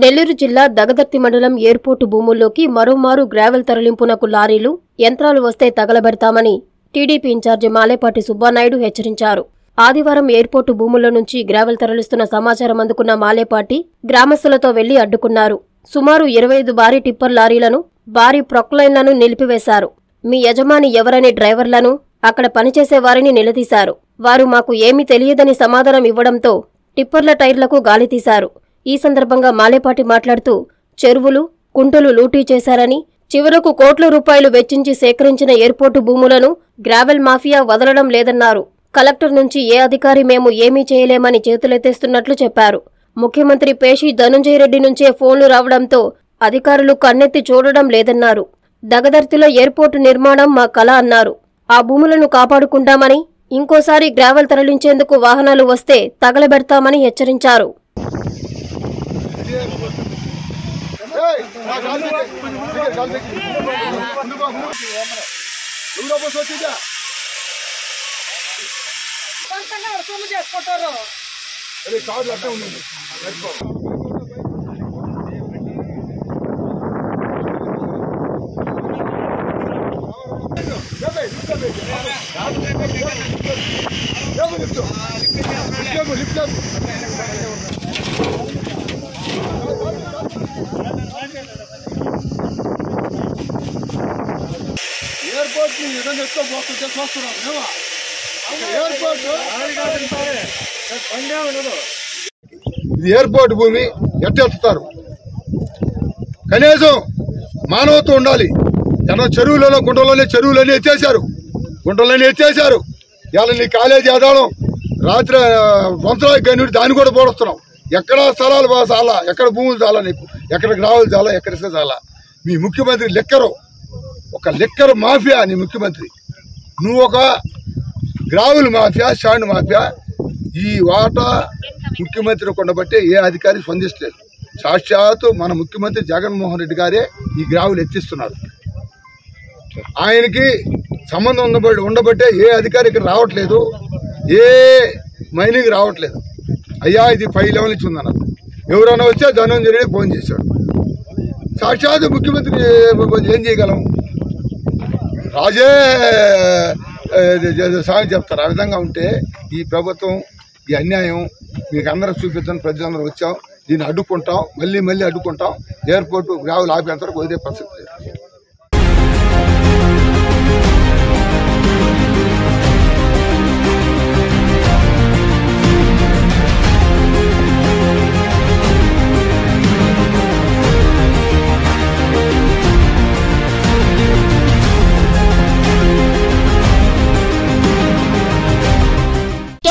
నెల్లూరు జిల్లా దగదర్తి మండలం ఎయిర్పోర్టు భూముల్లోకి మరోమారు గ్రావెల్ తరలింపునకు లారీలు యంత్రాలు వస్తే తగలబెడతామని టీడీపీ ఇన్ఛార్జి మాలేపాటి సుబ్బానాయుడు హెచ్చరించారు. ఆదివారం ఎయిర్పోర్టు భూముల నుంచి గ్రావెల్ తరలిస్తున్న సమాచారం అందుకున్న మాలేపాటి గ్రామస్తులతో వెళ్ళి అడ్డుకున్నారు. సుమారు ఇరవై ఐదు భారీ టిప్పర్ లారీలను భారీ ప్రొక్లైన్లను నిలిపివేశారు. మీ యజమాని ఎవరనే డ్రైవర్లను అక్కడ పనిచేసే వారిని నిలదీశారు. వారు మాకు ఏమీ తెలియదని సమాధానం ఇవ్వడంతో టిప్పర్ల టైర్లకు గాలి తీశారు ఈ సందర్భంగా మాలేపాటి మాట్లాడుతూ చెరువులు కుంటలు లూటీ చేశారని చివరకు కోట్ల రూపాయలు వెచ్చించి సేకరించిన ఎయిర్పోర్టు భూములను గ్రావెల్ మాఫియా వదలడం లేదన్నారు. కలెక్టర్ నుంచి ఏ అధికారి మేము ఏమీ చేయలేమని చేతులెత్తేస్తున్నట్లు చెప్పారు. ముఖ్యమంత్రి పేషి ధనుంజయ రెడ్డి నుంచే ఫోన్లు రావడంతో అధికారులు కన్నెత్తి చూడడం లేదన్నారు. దగదర్తిలో ఎయిర్పోర్టు నిర్మాణం మా కల అన్నారు. ఆ భూములను కాపాడుకుంటామని ఇంకోసారి గ్రావెల్ తరలించేందుకు వాహనాలు వస్తే తగలబెడతామని హెచ్చరించారు. సొంతంగా రుసుము చేసుకుంటారు. ఎయిర్పోర్ట్ని ఎయిర్పోర్ట్ విధంగా ఎక్కువ పోతుంటే చూస్తున్నాం ఏమో? ఎయిర్పోర్ట్ ఇది ఎయిర్పోర్ట్ భూమి ఎట్టెత్తుతారు కనీసం మానవత్వం ఉండాలి. ఎన్నో చెరువులలో గుంటలోనే చెరువులన్నీ ఎత్తేసారు గుంటలోనే ఎత్తేసారు ఇవాళ నీ కాలేజీ ఆదాయం రాత్రి వంతరాయి కానీ దాన్ని కూడా పోడొస్తున్నాం ఎక్కడ స్థలాలు బా చాలా ఎక్కడ భూములు చాలా నీకు. ఎక్కడికి రావాలి చాలా ఎక్కడ చాలా. మీ ముఖ్యమంత్రి లెక్కరు. ఒక లెక్కరు మాఫియా నీ ముఖ్యమంత్రి. నువ్వు ఒక గ్రావుల మాఫియా షాండ్ మాఫియా ఈ వాటా ముఖ్యమంత్రి కొండబట్టే ఏ అధికారి స్పందిస్తలేదు. సాక్షాత్తు మన ముఖ్యమంత్రి జగన్మోహన్ రెడ్డి గారే ఈ గ్రావులు ఎత్తిస్తున్నారు. ఆయనకి సంబంధం ఉండబట్టి ఉండబట్టే ఏ అధికారి ఇక్కడ రావట్లేదు ఏ మైనింగ్ రావట్లేదు. అయ్యా ఇది పై లెవెల్ ఇచ్చిందన్నారు ఎవరైనా వచ్చే ధనంజయ ఫోన్ చేశాడు. సాక్షాత్ ముఖ్యమంత్రి ఏం చేయగలం? రాజే ఏ, సాగు చెప్తారు. ఆ విధంగా ఉంటే ఈ ప్రభుత్వం ఈ అన్యాయం మీకు అందరూ చూపిద్దాం ప్రజలందరూ వచ్చాం. దీన్ని అడ్డుకుంటాం. మళ్ళీ మళ్ళీ అడ్డుకుంటాం. ఎయిర్పోర్టు గ్రావులు ఆపేంతరకు వదిలే పరిస్థితి. లేదు